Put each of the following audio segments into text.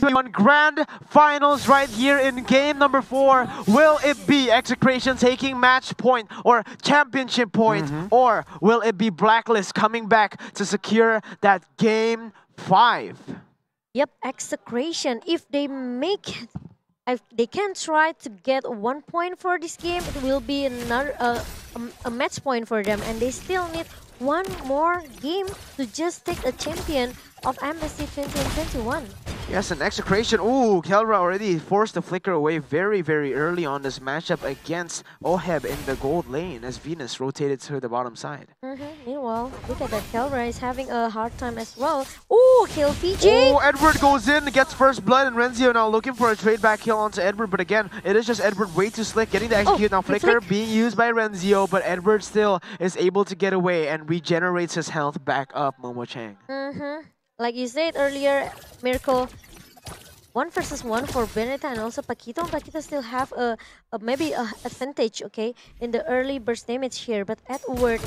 2021 Grand Finals right here in game number four. Will it be Execration taking match point or championship point, mm -hmm. or will it be Blacklist coming back to secure that game five? Yep, Execration. If they make if they can try to get one point for this game, it will be another uh, a, a match point for them, and they still need one more game to just take a champion of MSC 2021. Yes, an execration. Ooh, Kelra already forced the flicker away very, very early on this matchup against Oheb in the gold lane as Venus rotated to the bottom side. Mm -hmm. Meanwhile, look at that. Kelra is having a hard time as well. Ooh, kill PJ. Oh, Edward goes in, gets first blood, and Renzio now looking for a trade back kill onto Edward. But again, it is just Edward way too slick, getting the execute. Oh, now Flicker flick. being used by Renzio, but Edward still is able to get away and regenerates his health back up, Momo Chang. Mm-hmm. Like you said earlier, Miracle, one versus one for Benedetta and also Paquito. Paquito still have a, a maybe a advantage, okay, in the early burst damage here. But Edward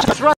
Just run